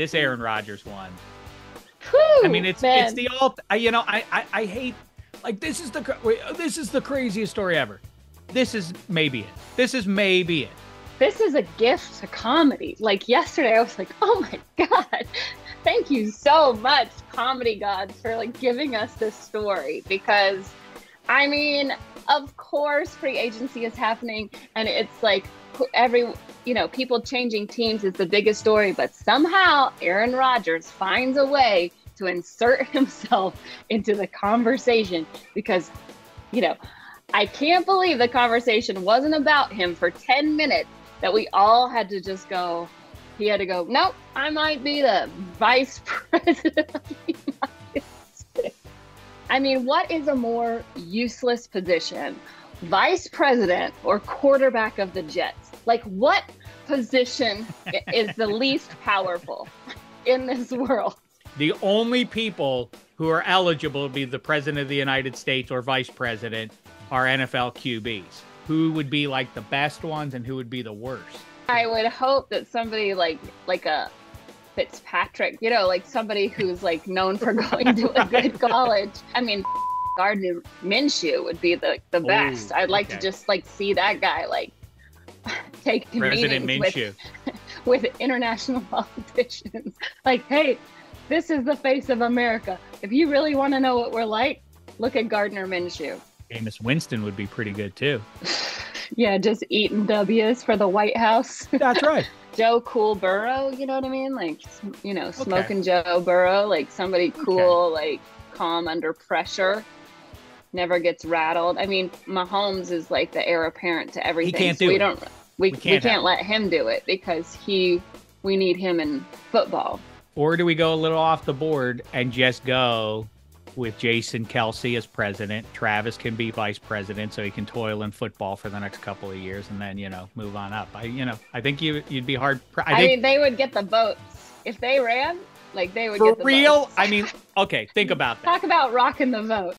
This Aaron Rodgers one. Whew, I mean, it's man. it's the all. You know, I, I I hate like this is the this is the craziest story ever. This is maybe it. This is maybe it. this is a gift to comedy. Like yesterday, I was like, oh my god, thank you so much, comedy gods, for like giving us this story because, I mean, of course, free agency is happening, and it's like every you know people changing teams is the biggest story, but somehow Aaron Rodgers finds a way to insert himself into the conversation because, you know. I can't believe the conversation wasn't about him for 10 minutes that we all had to just go. He had to go, nope, I might be the vice president of the United States. I mean, what is a more useless position? Vice president or quarterback of the Jets? Like, what position is the least powerful in this world? The only people who are eligible to be the president of the United States or vice president are NFL QBs. Who would be like the best ones and who would be the worst? I would hope that somebody like like a Fitzpatrick, you know, like somebody who's like known for going to a good college. I mean, Gardner Minshew would be the the best. Ooh, I'd like okay. to just like see that guy like take meetings with with international politicians. Like, hey, this is the face of America. If you really want to know what we're like, look at Gardner Minshew. Jameis Winston would be pretty good too. Yeah, just eating W's for the White House. That's right. Joe Cool Burrow, you know what I mean? Like, you know, smoking Joe Burrow, like somebody cool, like calm under pressure, never gets rattled. I mean, Mahomes is like the heir apparent to everything. He can't so do we it. don't, we, We we can't can't, let him do it because he, we need him in football. Or do we go a little off the board and just go with Jason Kelce as president? Travis can be vice president, so he can toil in football for the next couple of years, and then you know move on up. I, you know, I think you you'd be hard. pr- I I, think mean, they would get the votes if they ran. Like they would for get the real. votes. I mean, okay, think about that. Talk about rocking the vote.